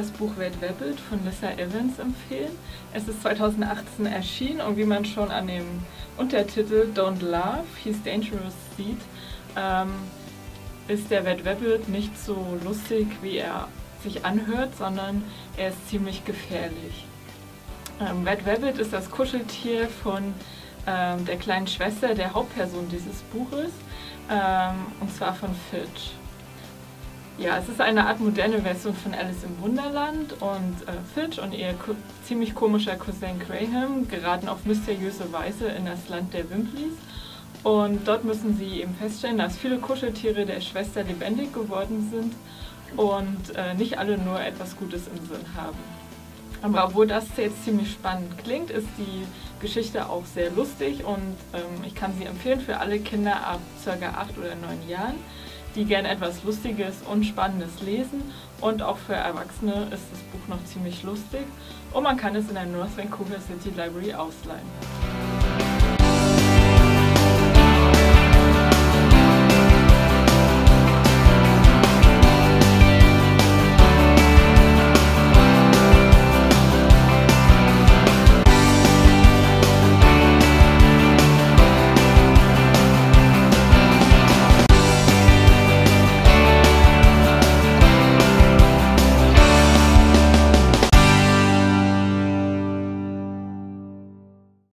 das Buch Velvet von Lissa Evans empfehlen. Es ist 2018 erschienen und wie man schon an dem Untertitel Don't Love, He's Dangerous sieht, ähm, ist der Velvet nicht so lustig, wie er sich anhört, sondern er ist ziemlich gefährlich. Ähm, Velvet ist das Kuscheltier von ähm, der kleinen Schwester der Hauptperson dieses Buches, ähm, und zwar von Fitch. Ja, es ist eine Art moderne Version von Alice im Wunderland und äh, Fitch und ihr ko ziemlich komischer Cousin Graham geraten auf mysteriöse Weise in das Land der Wimpleys und dort müssen sie eben feststellen, dass viele Kuscheltiere der Schwester lebendig geworden sind und äh, nicht alle nur etwas Gutes im Sinn haben. Aber obwohl das jetzt ziemlich spannend klingt, ist die Geschichte auch sehr lustig und ähm, ich kann sie empfehlen für alle Kinder ab ca. 8 oder 9 Jahren die gerne etwas Lustiges und Spannendes lesen. Und auch für Erwachsene ist das Buch noch ziemlich lustig und man kann es in der North Vancouver City Library ausleihen.